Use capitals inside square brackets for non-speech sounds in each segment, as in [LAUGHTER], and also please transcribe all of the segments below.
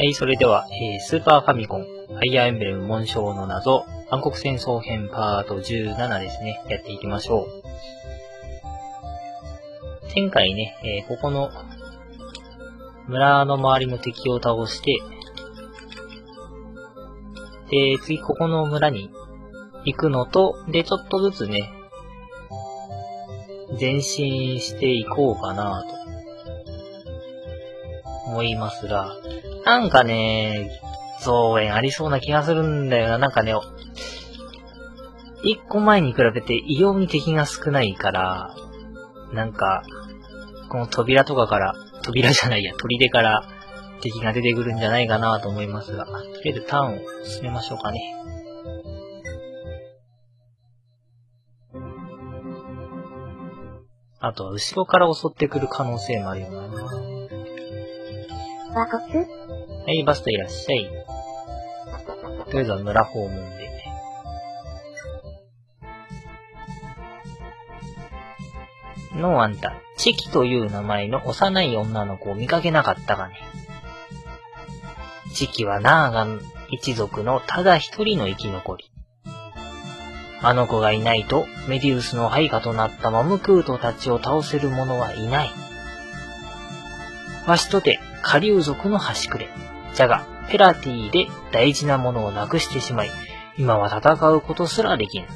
はい、それでは、えースーパーファミコン、ファイアーエンブレム紋章の謎、暗黒戦争編パート17ですね、やっていきましょう。前回ね、えーここの、村の周りの敵を倒して、で、次ここの村に行くのと、で、ちょっとずつね、前進していこうかなと、思いますが、なんかね、増援ありそうな気がするんだよな。なんかね、一個前に比べて異様に敵が少ないから、なんか、この扉とかから、扉じゃないや、砦から敵が出てくるんじゃないかなと思いますが、とりあえずターンを進めましょうかね。あとは後ろから襲ってくる可能性もあるよな。和骨はい、バスタいらっしゃい。とりあえずは村訪問で。のあんた、チキという名前の幼い女の子を見かけなかったかね。チキはナーガン一族のただ一人の生き残り。あの子がいないと、メディウスの配下となったマムクートたちを倒せる者はいない。わしとて、下流族の端くれ。じゃが、ペラティで大事なものをなくしてしまい、今は戦うことすらできぬ。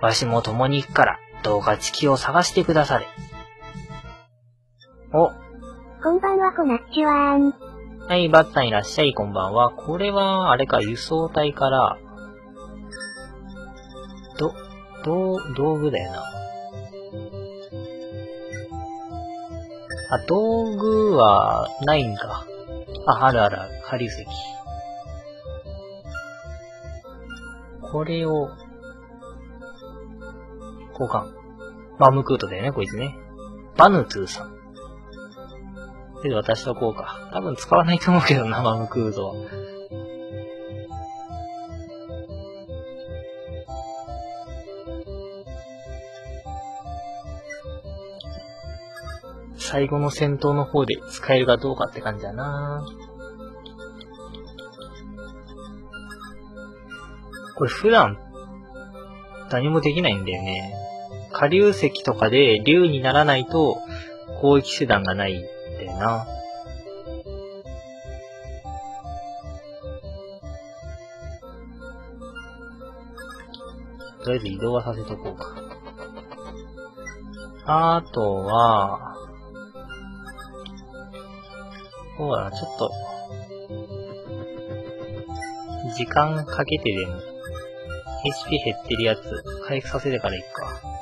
わしも共に行くから、どうか地球を探してくだされ。お、こんばんはこなっちはーん。はい、バッタンいらっしゃい、こんばんは。これは、あれか、輸送隊から、ど、どう、道具だよな。あ、道具は、ないんか。あ、あるあるある、下流石。これを、交換。マムクートだよね、こいつね。バヌトゥーさん。で、私とこうか。多分使わないと思うけどな、マムクートは。最後の戦闘の方で使えるかどうかって感じだなこれ普段、何もできないんだよね。下流石とかで竜にならないと攻撃手段がないんだよな。とりあえず移動はさせとこうか。あとは、そうだな、ちょっと、時間かけてでも、HP 減ってるやつ、回復させてから行くか。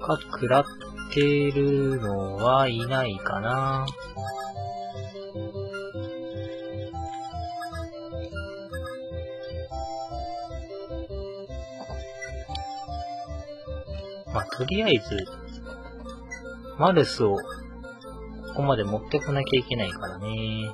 か、食らってるのはいないかな。まあ、とりあえず、マルスを、ここまで持ってこなきゃいけないからね。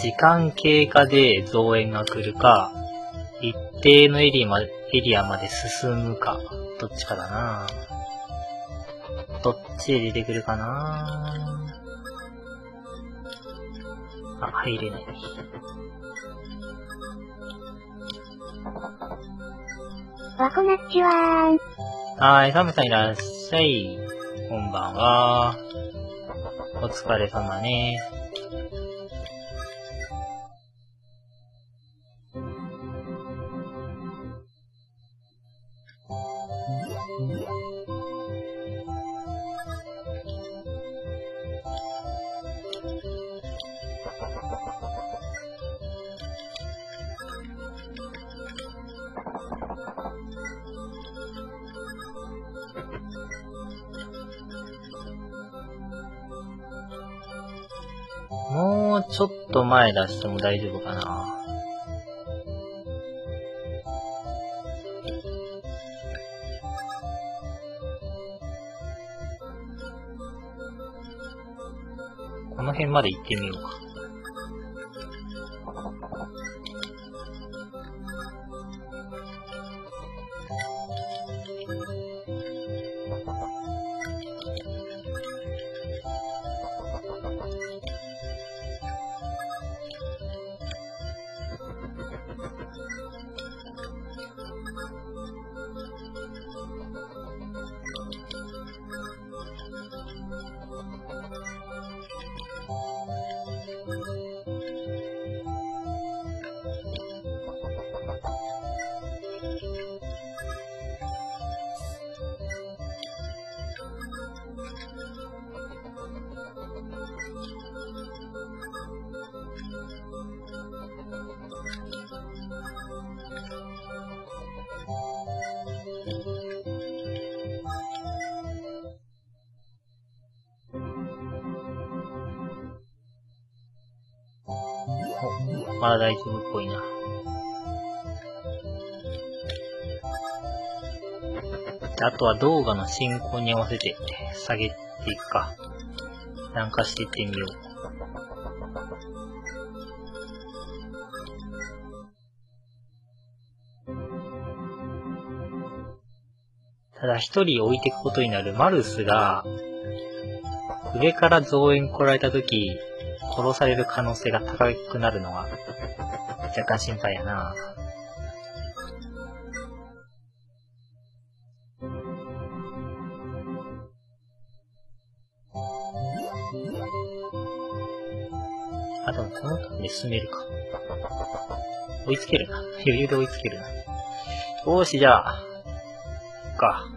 時間経過で増援が来るか、一定のエリアまで、エリアまで進むか、どっちかだなどっちで出てくるかなあ、入れない。わこなっちはーん。はーい、サムさんいらっしゃい。こんばんは。お疲れ様ね。と前出しても大丈夫かな。この辺まで行ってみようか。まだ大丈夫っぽいな。あとは動画の進行に合わせて下げていくか。軟化していってみよう。ただ一人置いていくことになるマルスが、上から増援来られた時、殺される可能性が高くなるのは、若干心配やな。あ、でもこのターンで進めるか。追いつけるな。余裕で追いつけるな。よーし、じゃあ、か。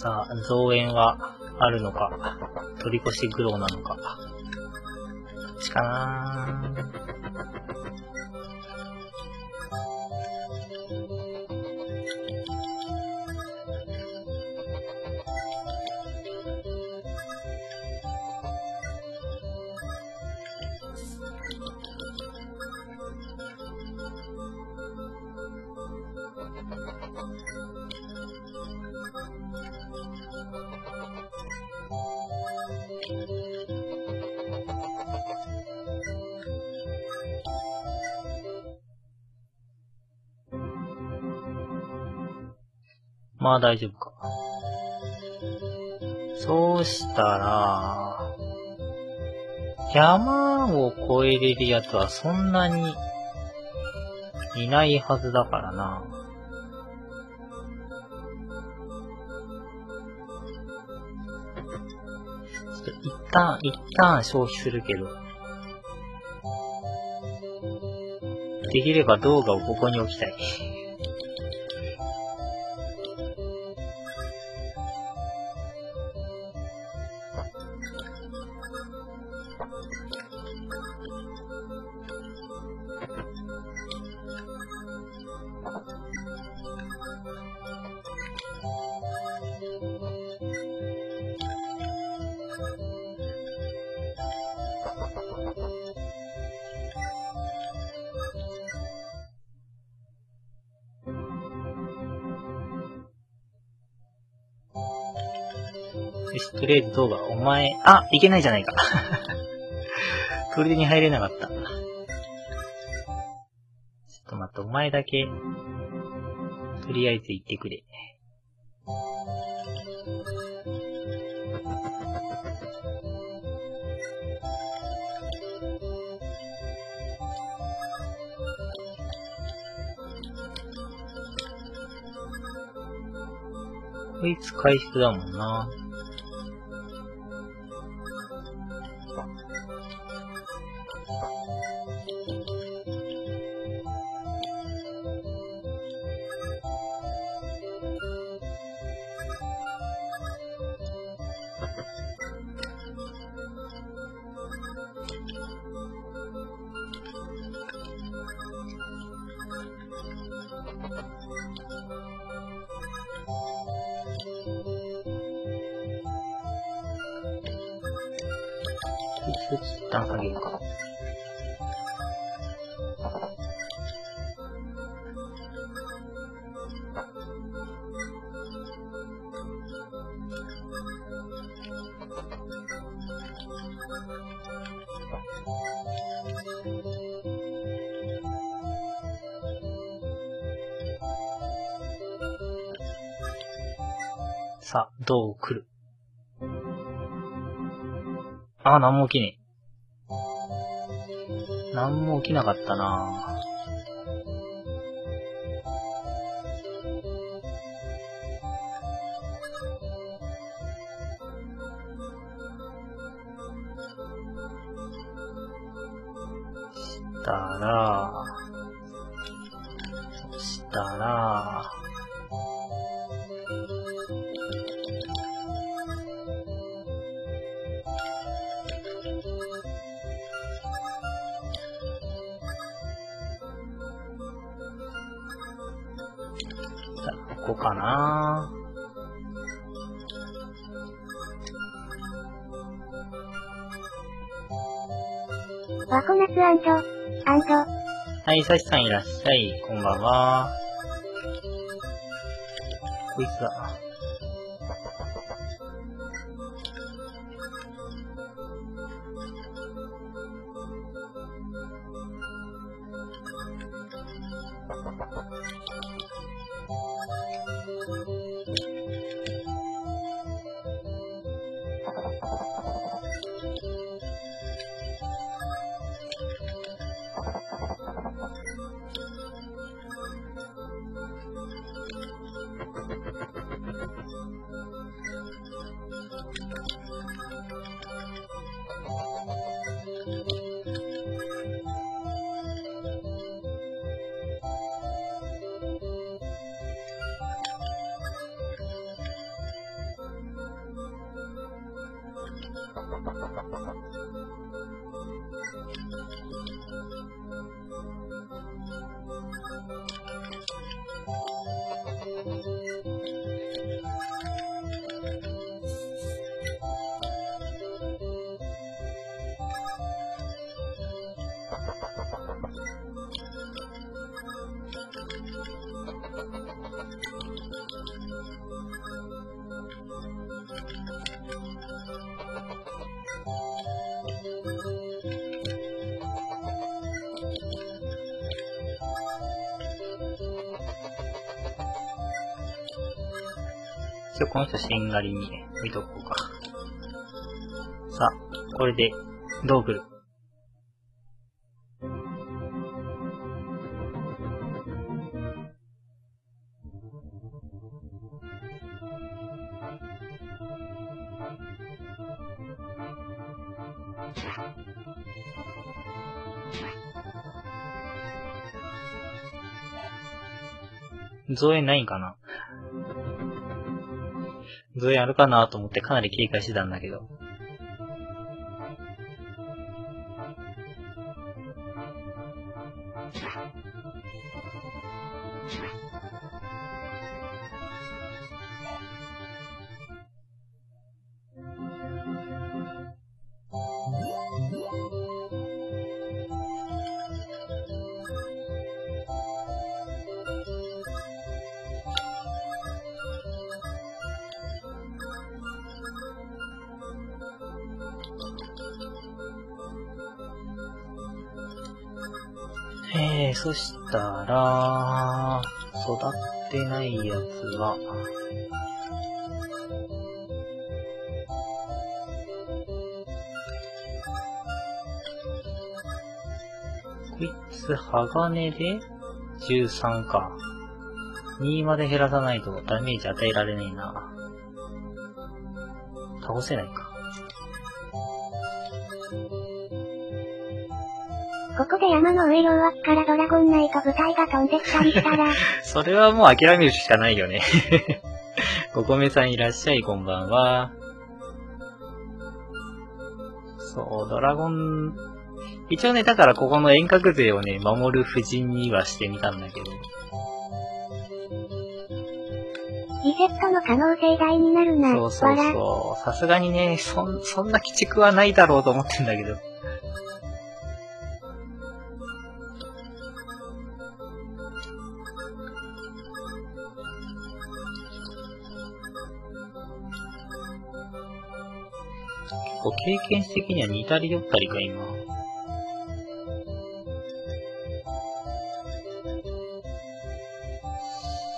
さあ、増援はあるのか、取り越し苦労なのか。どっちかなまあ大丈夫か。そうしたら、山を越えれるやつはそんなにいないはずだからな。一旦、一旦消費するけど。できれば動画をここに置きたい。レビ動画、お前、あ、いけないじゃないか。[LAUGHS] 取り出に入れなかった。ちょっと待って、お前だけ、とりあえず行ってくれ。こいつ回復だもんな。さあ、どう来る？ああ、なんも起きねえ。なんも起きなかったなぁここかなワコナツアンド、アンド、はい、サシさんいらっしゃい。こんばんは。こいつだ。一応この人しんがりに置いとこうか。さあ、これで、どう来る造園ないんかな？どうやるかなと思ってかなり警戒してたんだけど。えー、そしたら、育ってないやつは、こいつ、鋼で13か。2まで減らさないとダメージ与えられねえな。倒せないか。山の上両脇からドラゴンナイト部隊が飛んできたりしたら、[LAUGHS] それはもう諦めるしかないよね。[LAUGHS] ごこめさんいらっしゃい、こんばんは。そう、ドラゴン、一応ね、だからここの遠隔勢をね、守る布陣にはしてみたんだけど。リセットの可能性大になるな。そうそう。そう。さすがにね、そん、そんな鬼畜はないだろうと思ってんだけど。経験値的には似たり寄ったりか、今。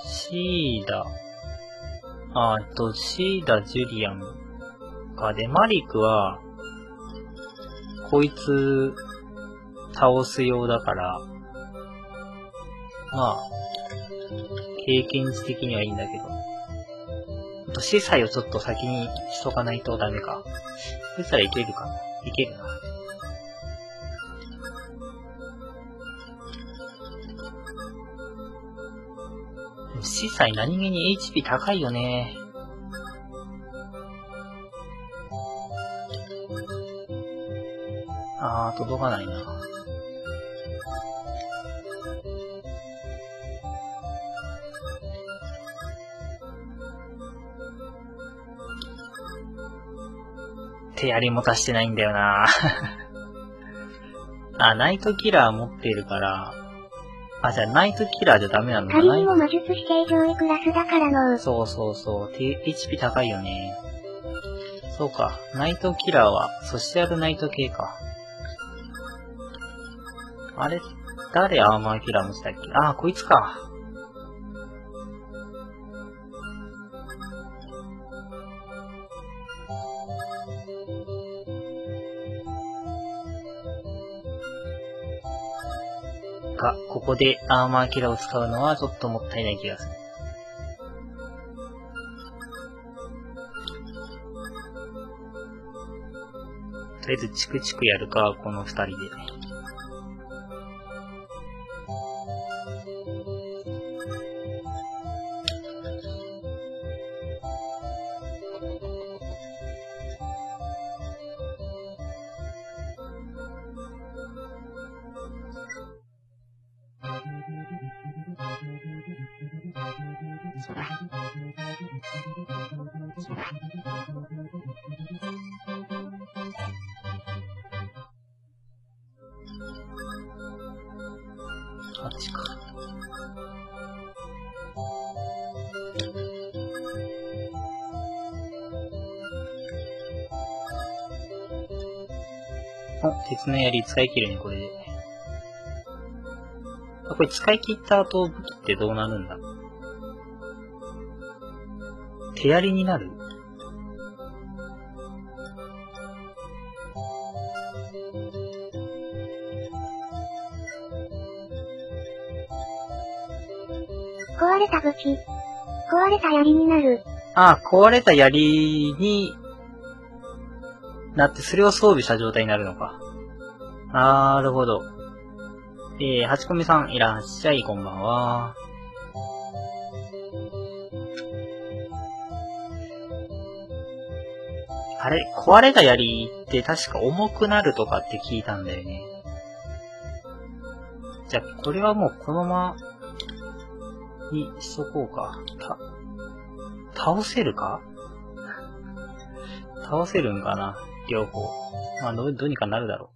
シーダ。あーっと、シーダ、ジュリアンか。で、マリクは、こいつ、倒すようだから、まあ、経験値的にはいいんだけど。あと、司祭をちょっと先にしとかないとダメか。そしたらいけるかな。いけるな。司祭何気に HP 高いよね。あー、届かないな。手槍持たしてないんだよな [LAUGHS] あ、ナイトキラー持ってるから、あ、じゃあナイトキラーじゃダメなのかな仮にも魔術師系上位クラスだからの。そうそうそう。HP 高いよね。そうか。ナイトキラーは、ソシャルナイト系か。あれ、誰アーマーキラー持ちたっけ？あー、こいつか。か、ここでアーマーキラーを使うのはちょっともったいない気がする。とりあえずチクチクやるか、この二人で。お、鉄の槍使い切るね、これで。あ、これ使い切った後武器ってどうなるんだ？手槍になる？壊れた武器。壊れた槍になる。あ、壊れた槍になって、それを装備した状態になるのか。なるほど。えー、はちこみさんいらっしゃい、こんばんは。あれ、壊れた槍って確か重くなるとかって聞いたんだよね。じゃ、これはもうこのままにしとこうか。た、倒せるか？倒せるんかな？両方。まあ、どう、どうにかなるだろ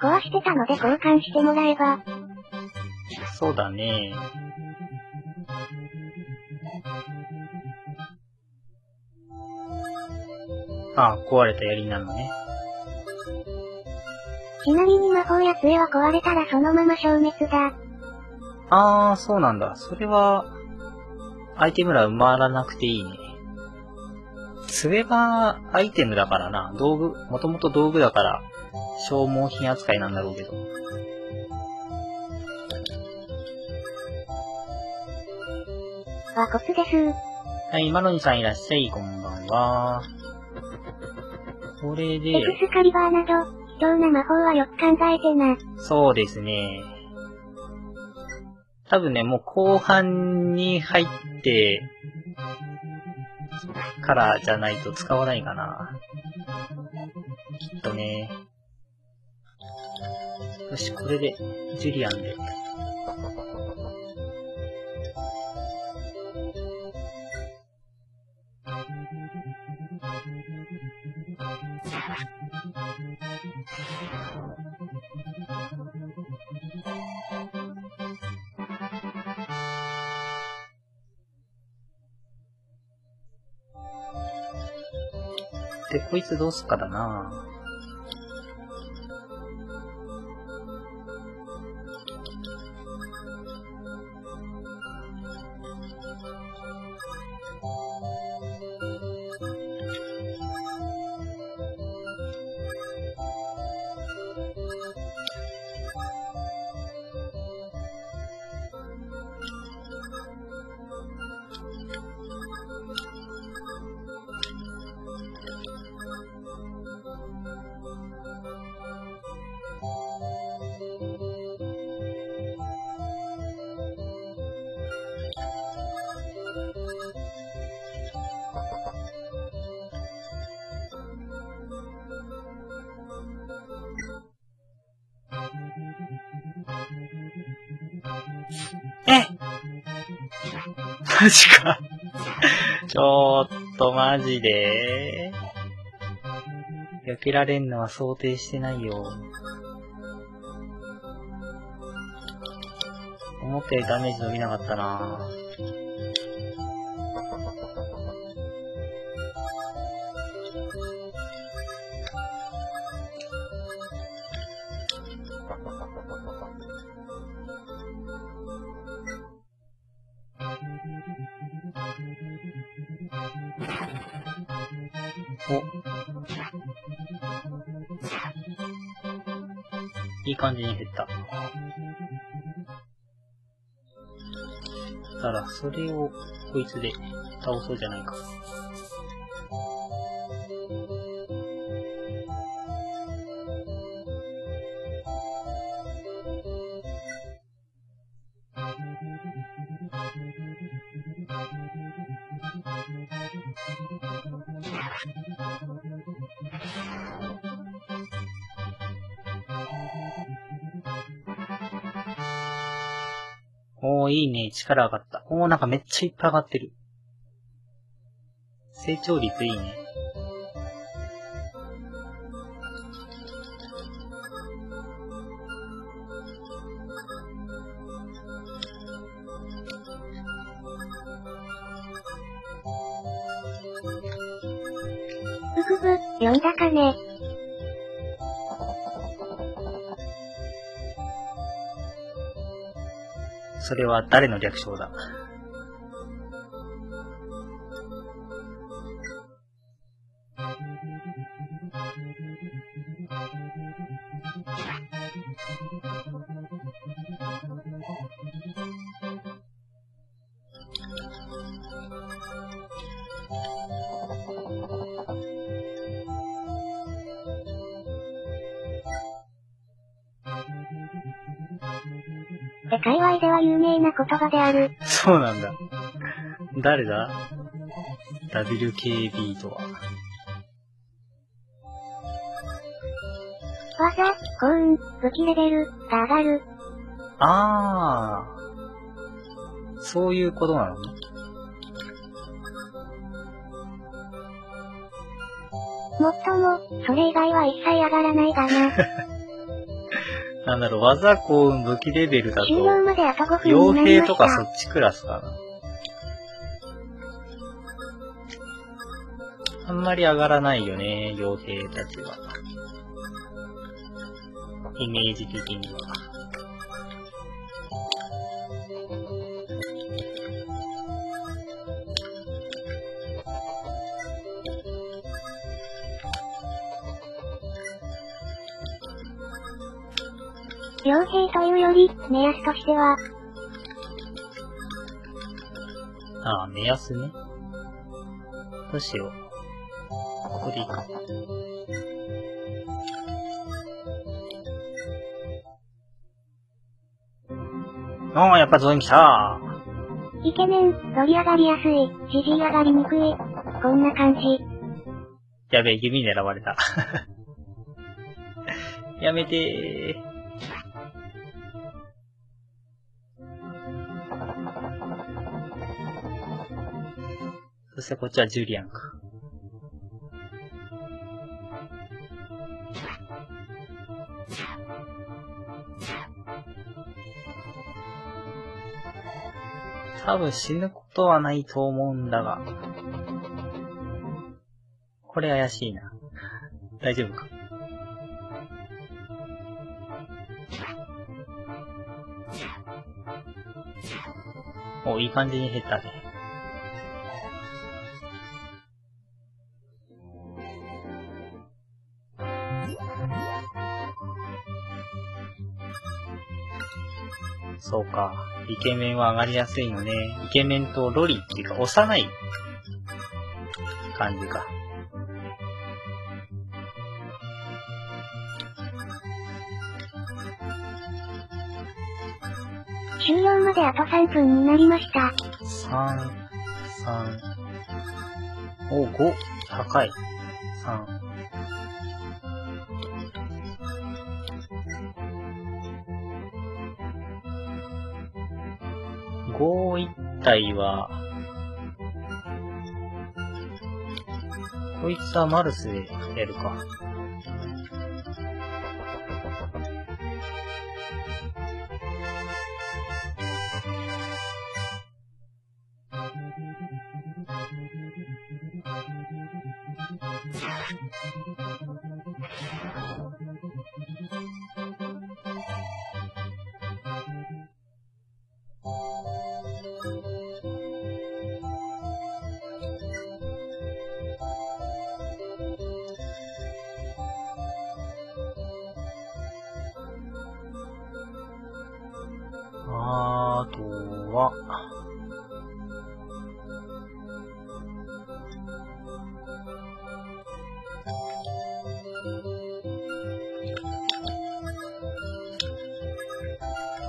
壊してたので交換してもらえば。う。そうだね。あ、壊れた槍なのね。ちなみに魔法や杖は壊れたらそのまま消滅だ。あー、そうなんだ。それは、アイテム欄埋まらなくていいね。杖はアイテムだからな。道具、もともと道具だから、消耗品扱いなんだろうけど。はコツです。はい、マロニさんいらっしゃい、こんばんは。これで、エクスカリバーなど、貴重な魔法はよく考えてな。そうですね。多分ね、もう後半に入って、からじゃないと使わないかな。きっとね。よし、これで、ジュリアンで。で、こいつどうすっかだなマジか。ちょっとマジで避けられんのは想定してないよ。思ったよりダメージ伸びなかったなお。いい感じに減った。だから、それを、こいつで倒そうじゃないか。いいね。力上がった。おー、なんかめっちゃいっぱい上がってる。成長率いいね。ふふふ、読んだかね。それは誰の略称だ？世界隈では有名な言葉である。そうなんだ。誰だ ?WKB とは。技、幸運、武器レベル、が上がる。あー。そういうことなの？ね。もっとも、それ以外は一切上がらないがな。[LAUGHS] なんだろう、技幸運武器レベルだと、まであと5分傭。兵とかそっちクラスかな。あんまり上がらないよね、傭兵たちは。イメージ的には。傭兵というより、目安としては、ああ、目安ね。どうしよう。ここでいいか。ああ、やっぱゾーン来たイケメン、乗り上がりやすい、支持上がりにくい。こんな感じ。やべえ、弓狙われた。[LAUGHS] やめてー。こっちはジュリアンか。多分死ぬことはないと思うんだが。これ怪しいな。大丈夫か？お、いい感じに減ったね。そうか。イケメンは上がりやすいのね。イケメンとロリっていうか、幼い感じか。終了まであと3分になりました。3、3、お、5、高い。3。5一体は、こいつはマルスでやるか。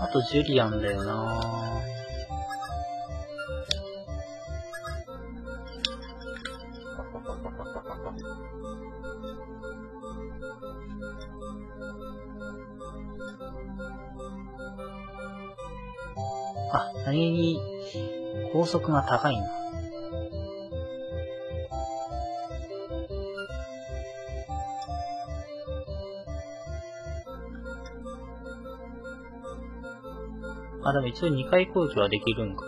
あとジュリアンだよなあ、何気に、高速が高いな。あ、でも一応2回攻撃はできるんか。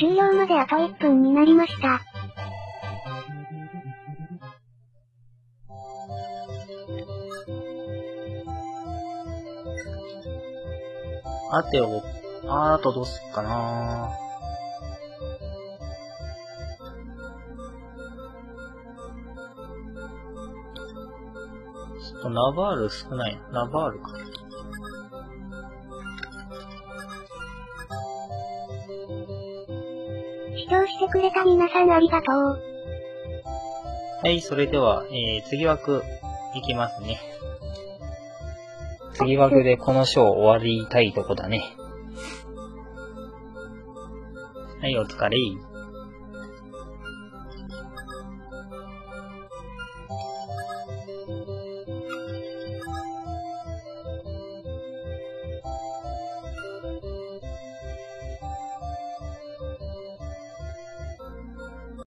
終了まであと1分になりました。あてを、あーとどうすっかなとナバール少ないな。ナバールか。視聴してくれた皆さんありがとう。はい、それでは、えー、次枠、いきますね。次枠でこのショー終わりたいとこだね。はい、お疲れ。